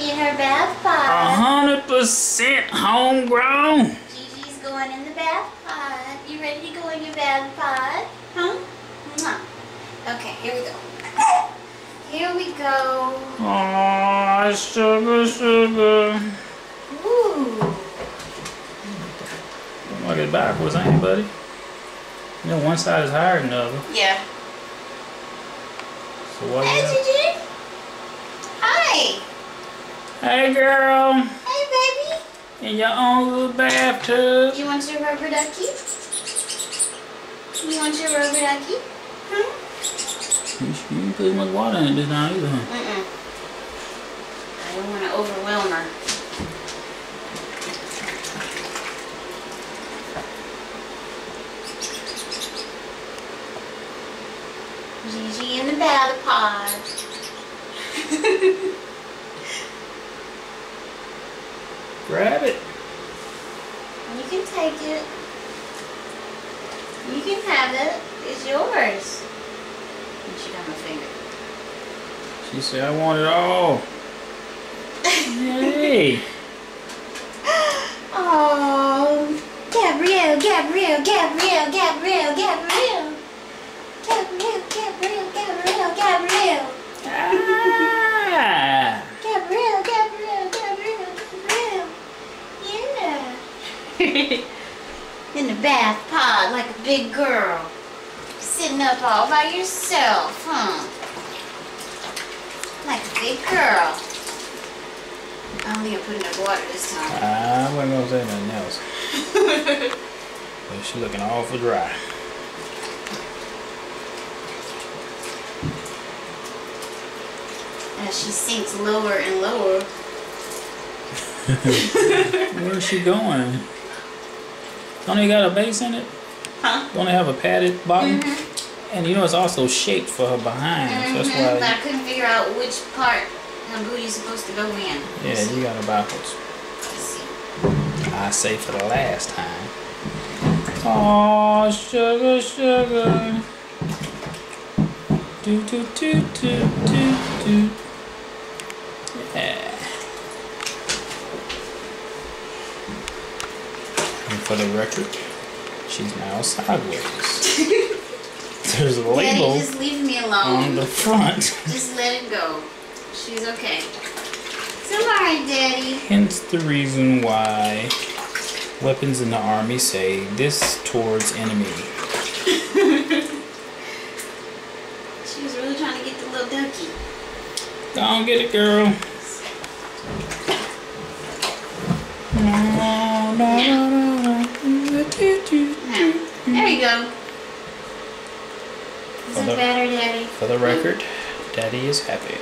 In her bath pod. A hundred percent homegrown. Gigi's going in the bath pod. You ready to go in your bath pod? Huh? Mwah. Okay, here we go. Here we go. Aw, sugar, sugar. Ooh. Look at backwards, ain't it, buddy? You know, one side is higher than the other. Yeah. So what Hey, is Gigi. Hi. Hey, girl. Hey, baby. In your own little bathtub. You want your rubber ducky? You want your rubber ducky? Huh? You didn't put much water in it this time either, huh? Mm-mm. I don't want to overwhelm her. Gigi in the battle pod. Grab it. You can take it. You can have it. It's yours. And she got my finger. She said, I want it all. Hey. Oh, Gabrielle, Gabrielle, Gabrielle, Gabrielle. Gabrielle, Gabrielle, Gabrielle, Gabrielle. Ah. Gabrielle, Gabrielle, Gabrielle, Gabrielle. Yeah. In the bath pod like a big girl. Sitting up all by yourself, huh? Like a big girl. I don't think I put enough water this time. I wasn't gonna say nothing else. But she looking awful dry. As she sinks lower and lower. Where's she going? Don't it got a base in it? Huh? Don't it have a padded bottom? Mm-hmm. And you know it's also shaped for her behind. So Mhm, that's But I couldn't figure out which part her booty's supposed to go in. Yeah, you got backwards. Let's see. I say for the last time. Oh, sugar, sugar. Do do do do do do. Yeah. And for the record, she's now sideways. There's a Daddy, label just leave me on alone. the front. Just let it go. She's okay. It's alright, Daddy. Hence the reason why weapons in the army say this towards enemy. She was really trying to get the little ducky. Go on, get it, girl. Now, there you go. Is Hold it up. Daddy? For the record, Daddy is happy.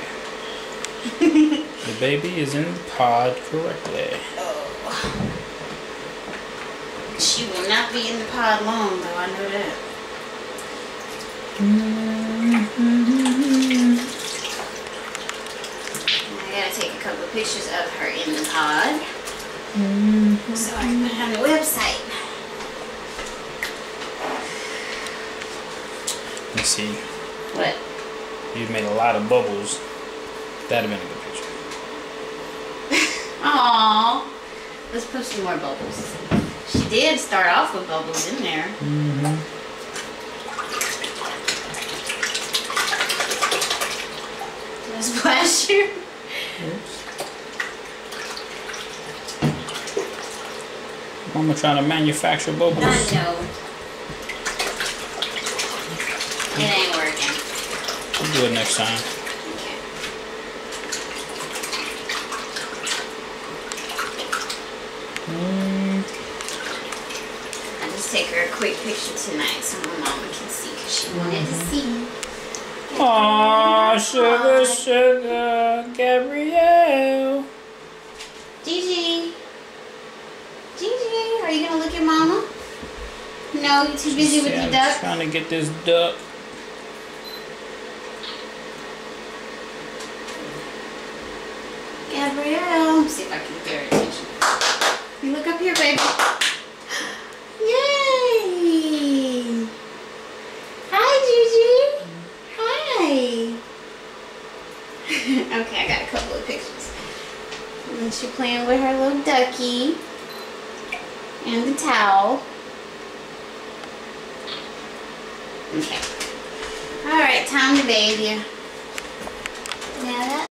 the baby is in the pod correctly. Oh. She will not be in the pod long, though. I know that. I gotta take a couple of pictures of her in the pod. So I can put it on the website. Let's see. What? You've made a lot of bubbles. That'd have been a good picture. Aww. Let's put some more bubbles. She did start off with bubbles in there. Mm-hmm. Did I splash you? Mama trying to manufacture bubbles. I know. It ain't working. We'll do it next time. Okay. Mm, I just take her a quick picture tonight so my mama can see because she wanted to see. Aw, sugar, sugar, Gabrielle. Gigi. Gigi, are you gonna look at mama? No, you're too busy with Yeah, the I'm duck. trying to get this duck. Gabrielle. Let me see if I can her attention. You look up here, baby. Yay! Hi, Gigi. Hi. okay, I got a couple of pictures. And then she's playing with her little ducky. And the towel. Okay. Alright, time to bathe you. Now that